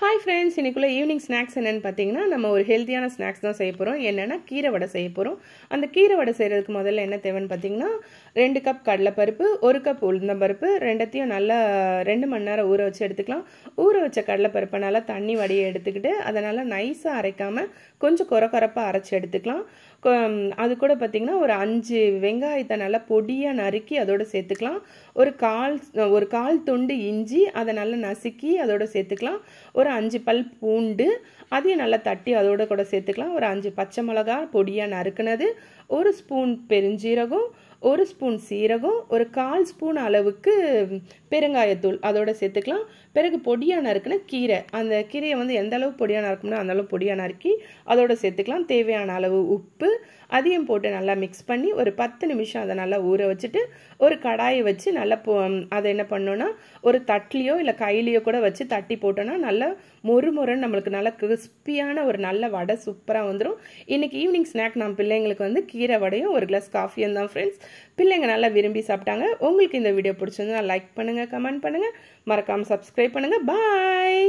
Hi friends இன்னைக்குள்ள evening snacks என்னென்னு பார்த்தீங்கன்னா நம்ம ஒரு ஹெல்த்தியான ஸ்நாக்ஸ் தான் செய்ய போகிறோம் என்னென்னா கீரை வடை செய்ய போகிறோம் அந்த கீரை வடை செய்கிறதுக்கு முதல்ல என்ன தேவைன்னு பார்த்தீங்கன்னா ரெண்டு கப் கடலைப்பருப்பு ஒரு கப் உளுந்தம்பருப்பு ரெண்டத்தையும் நல்லா ரெண்டு மணி நேரம் ஊற வச்சு எடுத்துக்கலாம். ஊற வச்ச கடலைப்பருப்பை நல்லா தண்ணி வடியை எடுத்துக்கிட்டு அதை நல்லா நைஸாக அரைக்காமல் கொஞ்சம் குறை குறைப்பாக அரைச்சி எடுத்துக்கலாம். கொ- அது கூட பார்த்தீங்கன்னா ஒரு அஞ்சு வெங்காயத்தை நல்லா பொடியாக நறுக்கி அதோட சேர்த்துக்கலாம். ஒரு கால் ஒரு கால் துண்டு இஞ்சி அதை நல்லா நசுக்கி அதோட சேர்த்துக்கலாம். ஒரு அஞ்சு பல் பூண்டு அதையும் நல்லா தட்டி அதோட கூட சேர்த்துக்கலாம். ஒரு அஞ்சு பச்சை மிளகா பொடியாக நறுக்குனது ஒரு ஸ்பூன் பெருஞ்சீரகம் ஒரு ஸ்பூன் சீரகம் ஒரு கால் ஸ்பூன் அளவுக்கு பெருங்காயத்தூள். அதோட சேர்த்துக்கலாம். பிறகு பொடியாக நறுக்குன்னு கீரை. அந்த கீரையை வந்து எந்த அளவு பொடியாக நறுக்கணும்னா அந்த அளவு பொடியாக நறுக்கி அதோட சேர்த்துக்கலாம். தேவையான அளவு உப்பு. அதையும் போட்டு நல்லா மிக்ஸ் பண்ணி ஒரு பத்து நிமிஷம் அதை நல்லா ஊற வச்சுட்டு ஒரு கடாயை வச்சு நல்லா போ அதை என்ன பண்ணோன்னா ஒரு தட்லியோ இல்லை கையிலையோ கூட வச்சு தட்டி போட்டோன்னா நல்லா மொறு மொறுன்னு நம்மளுக்கு நல்லா கிறிஸ்பியான ஒரு நல்ல வடை சூப்பராக வந்துடும் இன்றைக்கி ஈவினிங் ஸ்நாக் நம்ம பிள்ளைங்களுக்கு வந்து கீரை வடையும் ஒரு கிளாஸ் காஃபியும் தான் ஃப்ரெண்ட்ஸ் பிள்ளைங்க நல்லா விரும்பி சாப்பிட்டாங்க. உங்களுக்கு இந்த வீடியோ பிடிச்சிருந்தா லைக் பண்ணுங்கள் கமெண்ட் பண்ணுங்கள் மறக்காமல் சப்ஸ்கிரைப் பண்ணுங்கள் பாய்